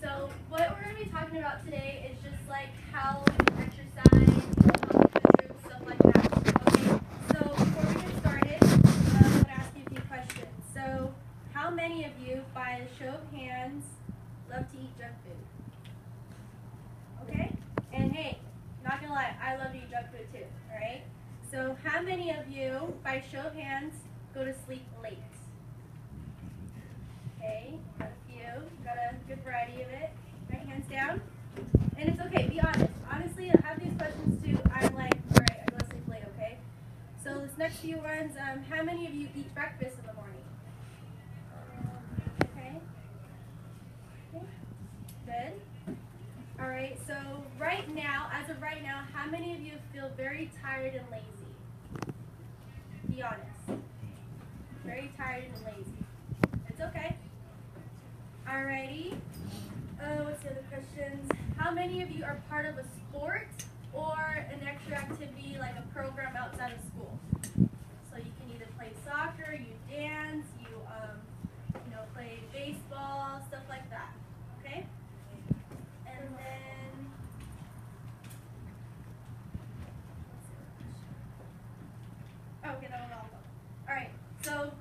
So what we're going to be talking about today is just like how you exercise, how you move, stuff like that. Okay. So before we get started, uh, I'm going to ask you a few questions. So how many of you, by a show of hands, love to eat junk food? Okay. And hey, not gonna lie, I love to eat junk food too. All right. So how many of you, by show of hands, go to sleep late? Okay, got a few. Got a good variety of it. Right, hands down. And it's okay, be honest. Honestly, I have these questions too. I'm like, alright, I go to sleep late, okay? So this um, how many of you eat breakfast in the morning? Okay. Okay. Good. Alright, so right now, as of right now, how many of you feel very tired and lazy? Be honest. Very tired and lazy. It's okay. Alrighty. Oh, what's the other questions? How many of you are part of a sport or an extra activity like a program outside of school? So you can either play soccer, you dance, you um, you know, play baseball, stuff like that. Okay? And then Oh, okay, that was all of them. Alright, so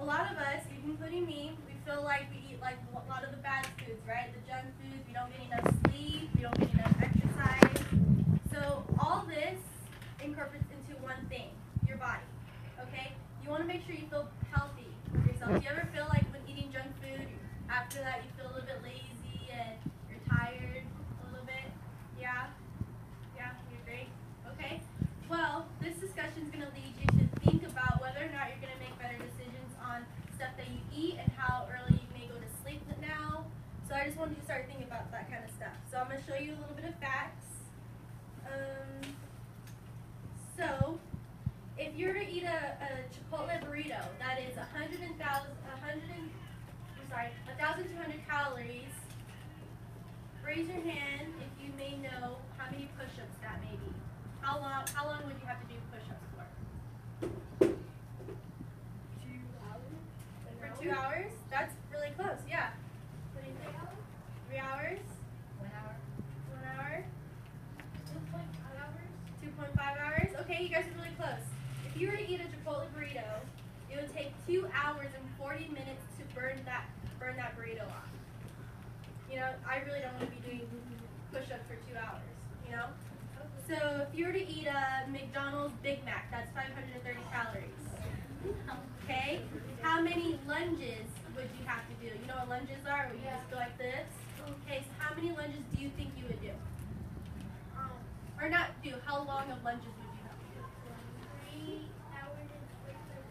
a lot of us, including me, we feel like we eat like a lot of the bad foods, right? The junk foods, we don't get enough sleep, we don't get enough exercise. So all this incorporates into one thing, your body. Okay? You want to make sure you feel healthy yourself. Do you ever feel like when eating junk food, after that you feel a little bit lazy and you're tired a little bit? Yeah? Yeah, you're great. Okay? Well, this discussion is going to lead you to think about whether or not you're going to make better decisions on stuff that you eat and how early you may go to sleep now. So I just wanted you to start thinking about that kind of stuff. So I'm going to show you a little bit of facts. Um, so, if you were to eat a, a Chipotle burrito, that is 100 and thousand, 100 and, I'm sorry, 1,200 calories. Raise your hand if you may know how many push-ups that may be. How long? How long would you have to do push-ups for? Two hours? For two hours? That's really close. Yeah. What do you think? Three hours? One hour. One hour? Two point five hours? Two point five hours? Okay, you guys are really close. If you were to eat a Chipotle burrito, it would take two hours and forty minutes to burn that burn that burrito off. You know, I really don't want to be doing push-ups for two hours. You know. So if you were to eat a McDonald's Big Mac, that's 530 calories. Okay? How many lunges would you have to do? You know what lunges are? Where you just go like this? Okay, so how many lunges do you think you would do? Um, Or not do, how long of lunges would you have to do? three hours and forty-five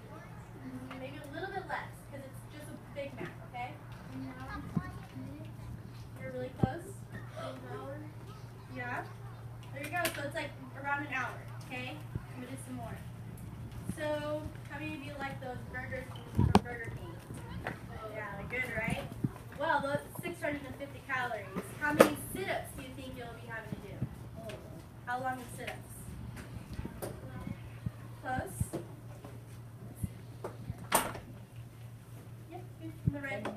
minutes. Maybe a little bit less, because it's just a Big Mac, okay? An hour and forty minutes. You're really close. An hour. Yeah. There you go. So it's like around an hour, okay? I'm gonna do some more. So, how many of you like those burgers from Burger King? Yeah, they're good, right? Well, those 650 calories. How many sit-ups do you think you'll be having to do? How long is sit-ups? Close. Yep, good. In the red.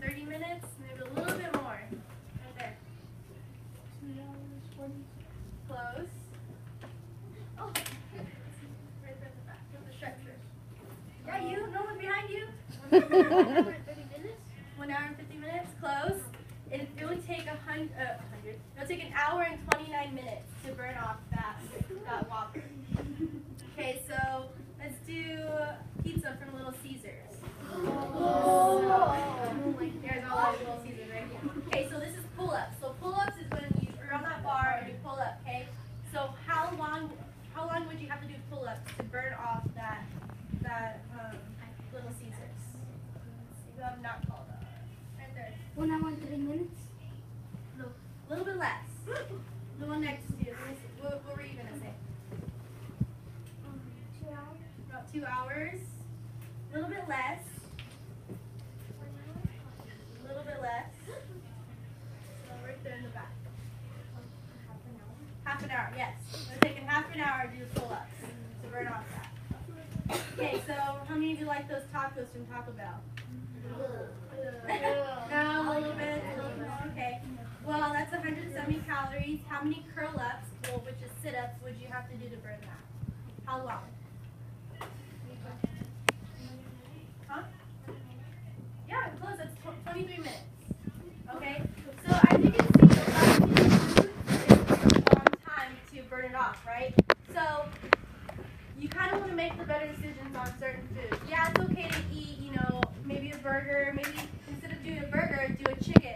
30 minutes, maybe a little bit more. Right there. Two hours, forty. Close. Oh, right there at the back with the stretcher. Yeah, you. No one behind you. One One hour and 50 minutes. Close. It, it take a hundred. Uh, hundred. It would take an hour and 29 minutes to burn off that that Whopper. Okay, so let's do pizza from Little Caesars. Oh. You guys all like Little Caesars, right? Okay, so this is pull-ups. So pull-ups is when you are on that bar and you pull up. Okay. So how long? How long would you have to do pull-ups to burn off that that um, Little Caesars? Let's see who I'm not called up. Right there. One hour and thirty minutes? No, a little bit less. The one next to you. Let me see. What, what were you gonna say? Um, two hours? About two hours. A little bit less. A little bit less. So right there in the back. Half an hour? Half an hour, yes. We're taking half an hour to do pull-ups to burn off that. Okay, so how many of you like those tacos from Taco Bell? A little bit. Okay. how many curl ups, well, which is sit ups, would you have to do to burn that? How long? Huh? Yeah, close. That's 23 minutes. Okay? So you can see, a lot time to burn it off, right? So you kind of want to make the better decisions on certain foods. Yeah, it's okay to eat, you know, maybe a burger. Maybe instead of doing a burger, do a chicken,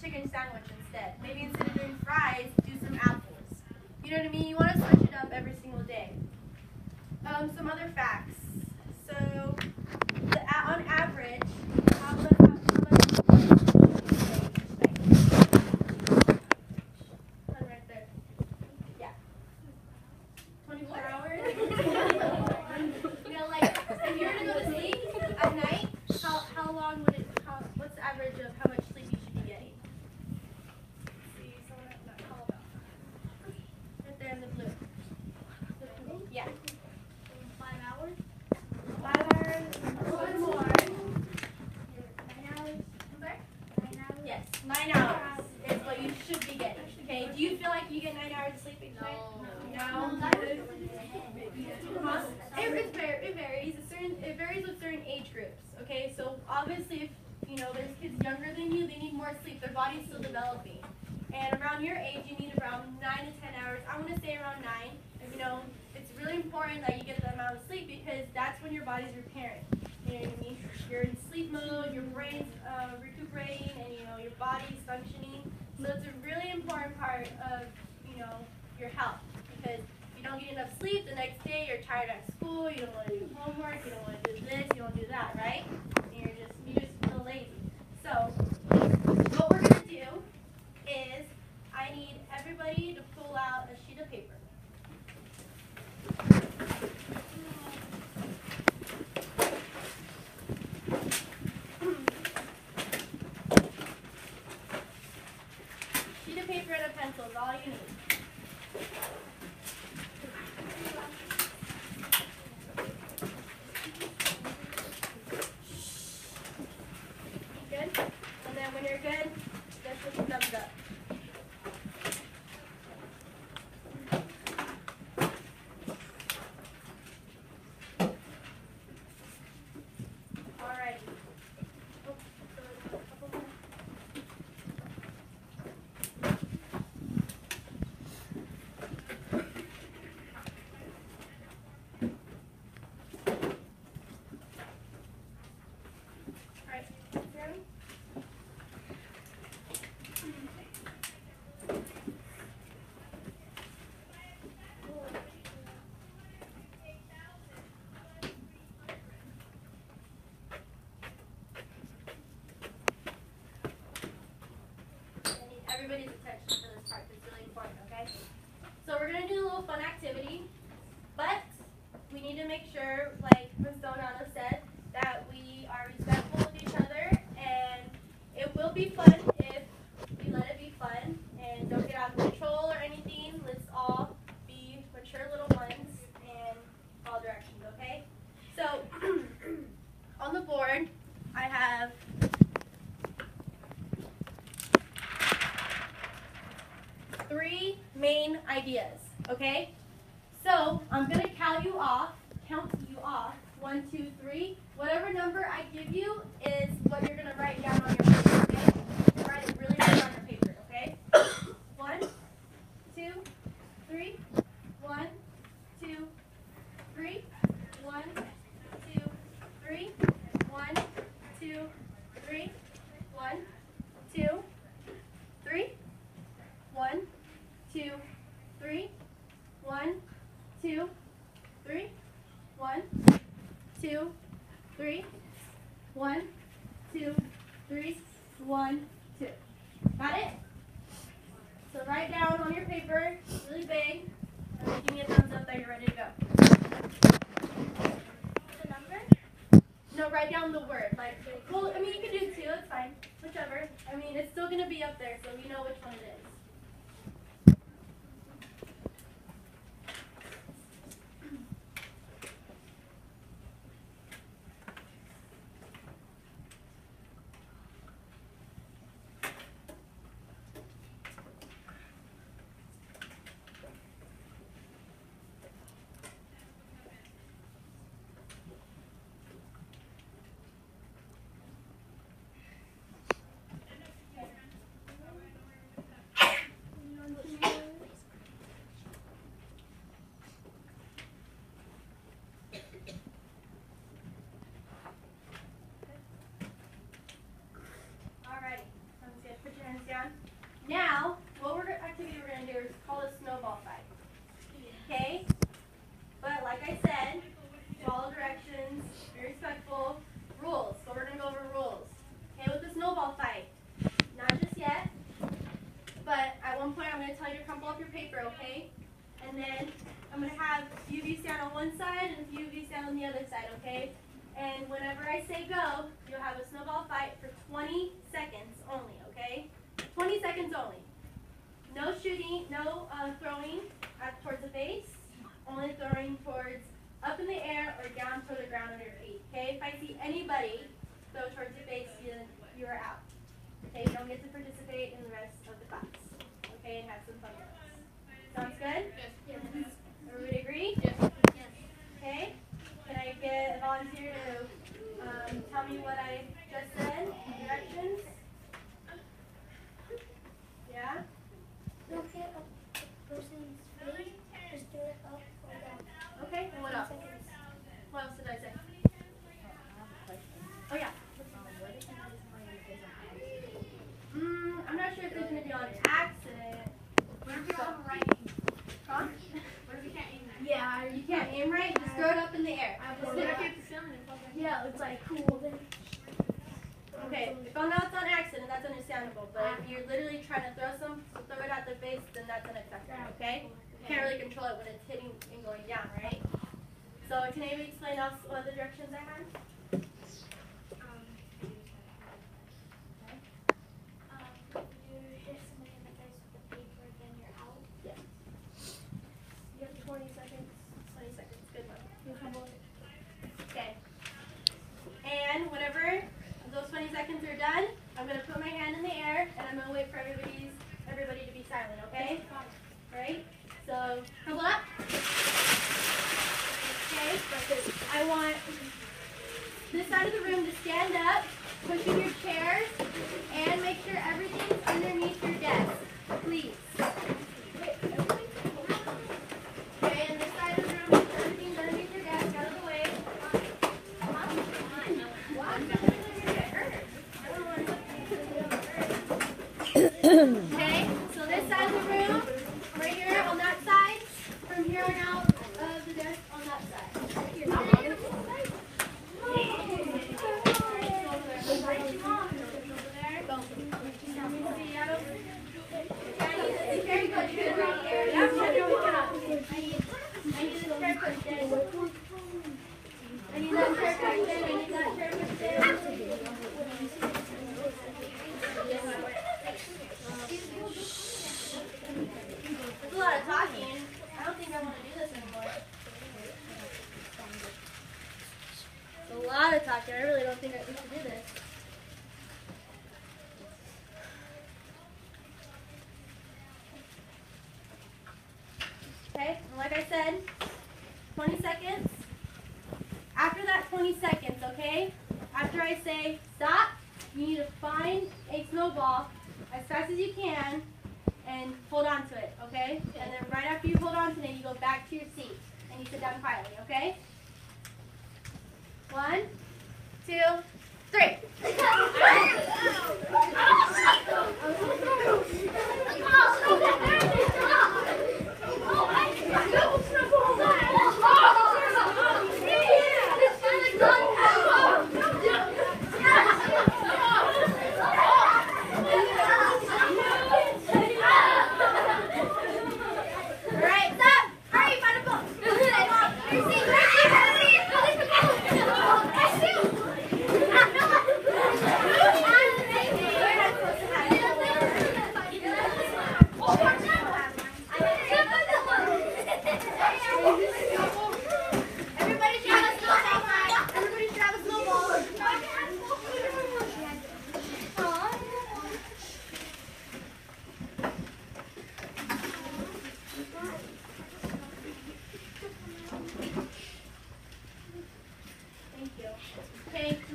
chicken sandwich. Maybe instead of doing fries, do some apples. You know what I mean? You want to switch it up every single day. Um, some other facts. So, the, a- on average, how much, how, how much One right there. Yeah. 24 hours? you know, like, if you were to go to sleep at night, how, how long would it, how, what's the average of how much sleep you should be getting? See, someone, not call about. Right there in the blue. Yeah. Five hours. Five hours, one more. Nine hours. I'm sorry? Nine hours. Yes, nine hours is what you should be getting. Okay, do you feel like you get nine hours of sleep each night? No. No. Huh? It, it, var- it varies. It, certain, it varies with certain age groups. Okay, so obviously, if you know there's kids younger than you, they need more sleep. Their body's still developing, and around your age, you need around nine to ten hours. I want to say around nine. And, you know, it's really important that you get the amount of sleep because that's when your body's repairing. You know what I mean? You're in sleep mode, your brain's uh, recuperating, and you know your body's functioning. So it's a really important part of you know your health because if you don't get enough sleep, the next day you're tired at school, you don't want to do homework, you don't want to do this, you don't do that, right? And you're just you just feel lazy. So what we're gonna do is I need everybody to pull out a sheet of paper. Sheet of paper and a pencil is all you need. Good? And then when you're good, just put your thumbs up. Write down on your paper, really big, and give me a thumbs up that you're ready to go. The number? No, write down the word. Like, well, I mean, you can do two. It's fine. Whichever. I mean, it's still gonna be up there, so we know which one it is. get to participate in the rest of the class. Okay, and have some fun with us. Sounds good? Yes. yes. Everybody agree? Yes. yes. Okay. Can I get a volunteer to um, tell me what I said. 20 seconds. After that 20 seconds, okay? After I say stop, you need to find a snowball as fast as you can and hold on to it, okay? okay. And then right after you hold on to it, you go back to your seat and you sit down quietly, okay? One, two,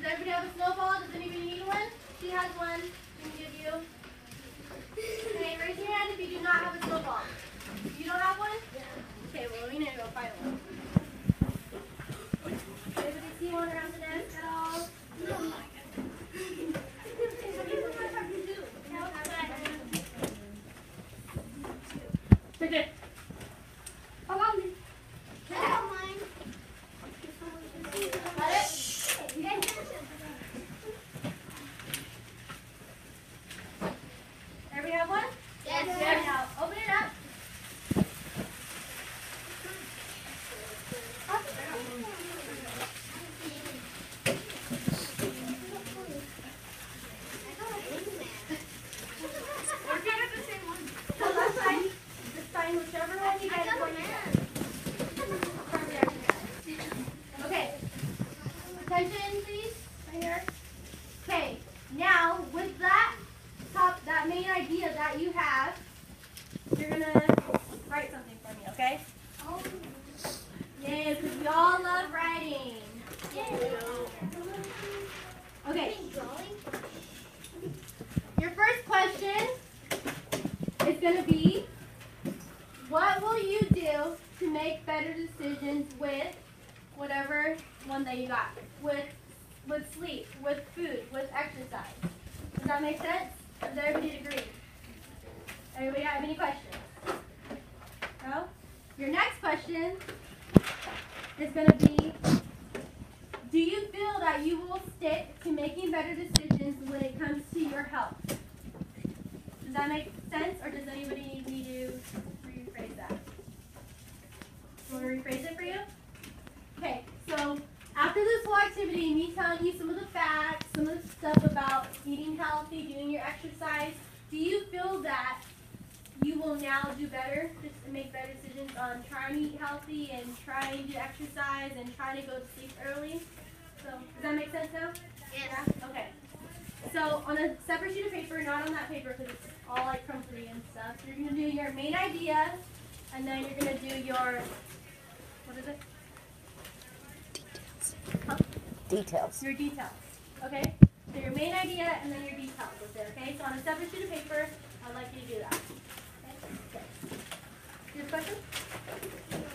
Does everybody have a snowball? Does anybody need one? She has one. You're gonna write something for me, okay? Oh. Yay, because we all love writing. Okay, Drawing? your first question is gonna be, what will you do to make better decisions with whatever one that you got? With with sleep, with food, with exercise. Does that make sense? Does everybody agree? Everybody have any questions? No? Your next question is going to be Do you feel that you will stick to making better decisions when it comes to your health? Does that make sense, or does anybody need me to rephrase that? Want me to rephrase it for you? Okay, so after this whole activity, me telling you some of the facts, some of the stuff about eating healthy, doing your exercise, do you feel that you will now do better, just to make better decisions on trying to eat healthy and trying to exercise and trying to go to sleep early? So, does that make sense now? Yeah? Okay. So, on a separate sheet of paper, not on that paper because it's all like crumbly and stuff, you're going to do your main idea, and then you're going to do your, what is it? Huh? Details. Your details. Okay? So your main idea and then your details with it, okay? So on a separate sheet of paper, I'd like you to do that. Okay? Okay. Do you have a question? No?